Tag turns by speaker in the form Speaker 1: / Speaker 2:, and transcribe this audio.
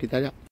Speaker 1: Kita lihat.